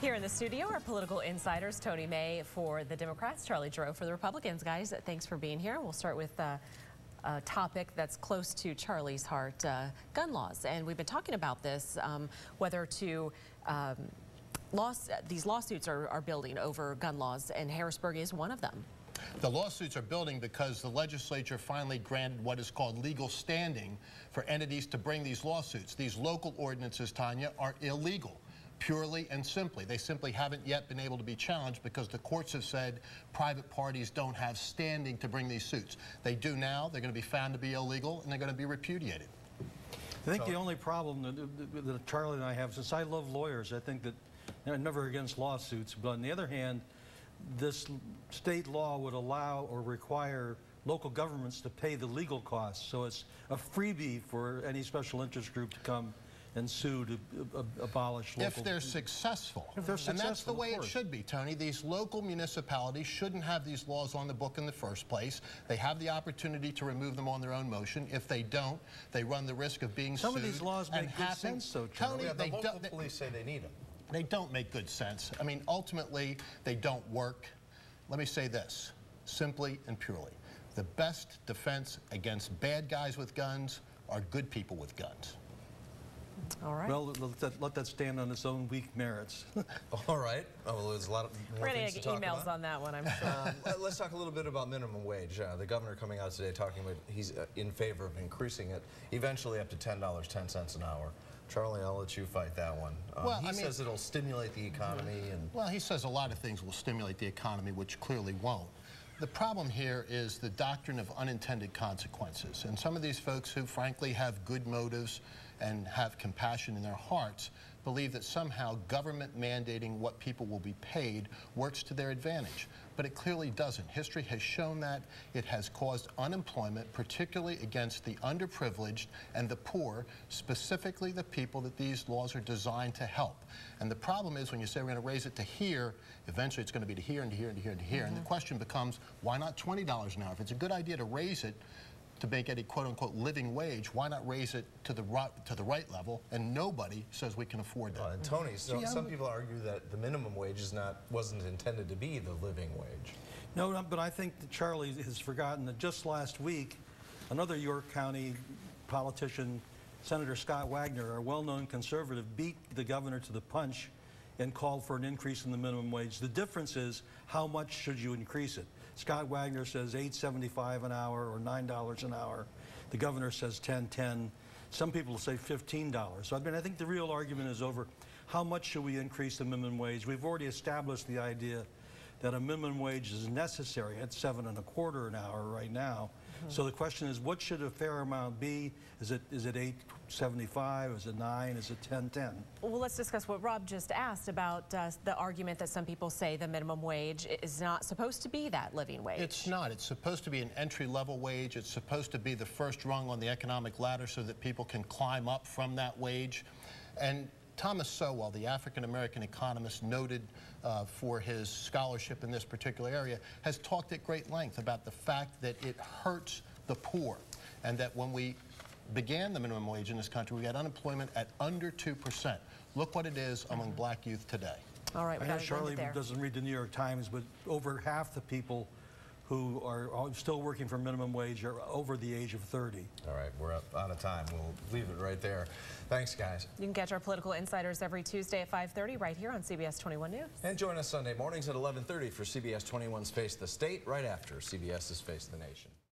Here in the studio are political insiders Tony May for the Democrats, Charlie Gerow for the Republicans. Guys, thanks for being here. We'll start with uh, a topic that's close to Charlie's heart, uh, gun laws. And we've been talking about this, um, whether to um, loss, these lawsuits are, are building over gun laws, and Harrisburg is one of them. The lawsuits are building because the legislature finally granted what is called legal standing for entities to bring these lawsuits. These local ordinances, Tanya, are illegal purely and simply. They simply haven't yet been able to be challenged because the courts have said private parties don't have standing to bring these suits. They do now. They're going to be found to be illegal, and they're going to be repudiated. I think so, the only problem that, that, Charlie and I have, since I love lawyers, I think that I'm never against lawsuits, but on the other hand, this state law would allow or require local governments to pay the legal costs. So it's a freebie for any special interest group to come and sue to uh, abolish local... If they're successful. If they're successful, And that's the way it should be, Tony. These local municipalities shouldn't have these laws on the book in the first place. They have the opportunity to remove them on their own motion. If they don't, they run the risk of being Some sued. Some of these laws make good sense, though, Tony, yeah, the they local police say they need them. They don't make good sense. I mean, ultimately, they don't work. Let me say this, simply and purely. The best defense against bad guys with guns are good people with guns. All right. Well, let that, let that stand on its own weak merits. All right. Oh, well, there's a lot of more We're going to get emails on that one, I'm sure. Um, let's talk a little bit about minimum wage. Uh, the governor coming out today talking about he's uh, in favor of increasing it eventually up to $10, 10 cents an hour. Charlie, I'll let you fight that one. Um, well, he I mean, says it'll stimulate the economy. and. Well, he says a lot of things will stimulate the economy, which clearly won't. The problem here is the doctrine of unintended consequences. And some of these folks who, frankly, have good motives and have compassion in their hearts believe that somehow government mandating what people will be paid works to their advantage. But it clearly doesn't. History has shown that it has caused unemployment, particularly against the underprivileged and the poor, specifically the people that these laws are designed to help. And the problem is when you say we're going to raise it to here, eventually it's going to be to here and to here and to here and to here. Mm -hmm. And the mm-hmm. question becomes, why not $20 an hour? If it's a good idea to raise it, to make any quote-unquote living wage, why not raise it to the right, to the right level? And nobody says we can afford that. Uh, and Tony, so, some people argue that the minimum wage is not wasn't intended to be the living wage. No, but I think that Charlie has forgotten that just last week, another York County politician, Senator Scott Wagner, a well-known conservative, beat the governor to the punch and called for an increase in the minimum wage. The difference is how much should you increase it? Scott Wagner says 8.75 an hour or $9 an hour. The governor says 10.10. Some people say $15. So I mean, I think the real argument is over how much should we increase the minimum wage? We've already established the idea that a minimum wage is necessary at seven and a quarter an hour right now. Mm -hmm. So the question is, what should a fair amount be? Is it is it 875? Is it nine? Is it 1010? Well, let's discuss what Rob just asked about uh, the argument that some people say the minimum wage is not supposed to be that living wage. It's not. It's supposed to be an entry-level wage. It's supposed to be the first rung on the economic ladder so that people can climb up from that wage. And Thomas Sowell, the African-American economist noted uh, for his scholarship in this particular area, has talked at great length about the fact that it hurts the poor and that when we began the minimum wage in this country, we had unemployment at under 2%. Look what it is among black youth today. All right, I know Charlie doesn't read the New York Times, but over half the people who are still working for minimum wage are over the age of 30. All right, we're up out of time. We'll leave it right there. Thanks, guys. You can catch our political insiders every Tuesday at 5.30 right here on CBS 21 News. And join us Sunday mornings at 11.30 for CBS 21's Face the State right after CBS's Face the Nation.